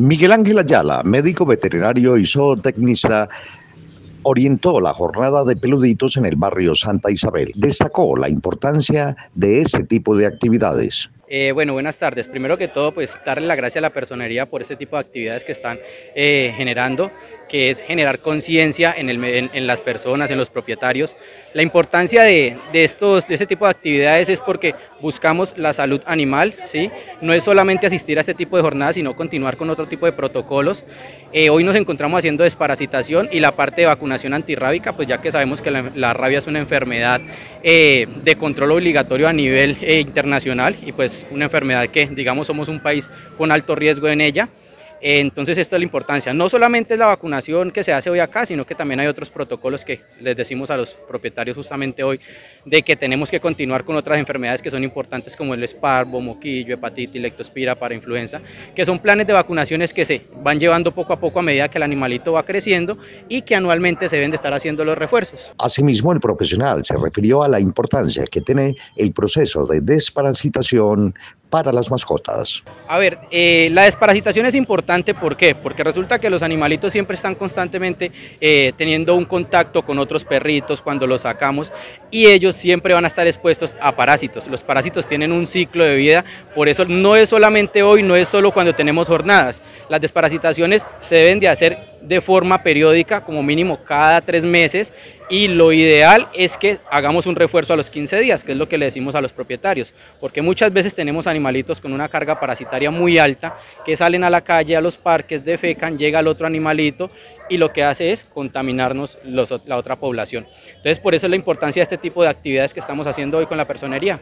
Miguel Ángel Ayala, médico veterinario y zootecnista, orientó la jornada de peluditos en el barrio Santa Isabel. Destacó la importancia de ese tipo de actividades. Eh, bueno, buenas tardes. Primero que todo, pues darle la gracia a la personería por ese tipo de actividades que están eh, generando que es generar conciencia en, las personas, en los propietarios. La importancia de, estos, de este tipo de actividades es porque buscamos la salud animal, ¿sí? no es solamente asistir a este tipo de jornadas, sino continuar con otro tipo de protocolos. Eh, hoy nos encontramos haciendo desparasitación y la parte de vacunación antirrábica, pues ya que sabemos que la, rabia es una enfermedad eh, de control obligatorio a nivel eh, internacional y pues una enfermedad que digamos somos un país con alto riesgo en ella. Entonces, esta es la importancia. No solamente es la vacunación que se hace hoy acá, sino que también hay otros protocolos que les decimos a los propietarios justamente hoy de que tenemos que continuar con otras enfermedades que son importantes como el esparvo, moquillo, hepatitis, lectospira, para influenza, que son planes de vacunaciones que se van llevando poco a poco a medida que el animalito va creciendo y que anualmente se deben de estar haciendo los refuerzos. Asimismo, el profesional se refirió a la importancia que tiene el proceso de desparasitación para las mascotas. A ver, eh, la desparasitación es importante, ¿por qué? Porque resulta que los animalitos siempre están constantemente eh, teniendo un contacto con otros perritos cuando los sacamos y ellos siempre van a estar expuestos a parásitos. Los parásitos tienen un ciclo de vida, por eso no es solamente hoy, no es solo cuando tenemos jornadas. Las desparasitaciones se deben de hacer de forma periódica, como mínimo cada tres meses, y lo ideal es que hagamos un refuerzo a los 15 días, que es lo que le decimos a los propietarios, porque muchas veces tenemos animalitos con una carga parasitaria muy alta que salen a la calle, a los parques, defecan, llega el otro animalito y lo que hace es contaminarnos la otra población. Entonces, por eso es la importancia de este tipo de actividades que estamos haciendo hoy con la personería.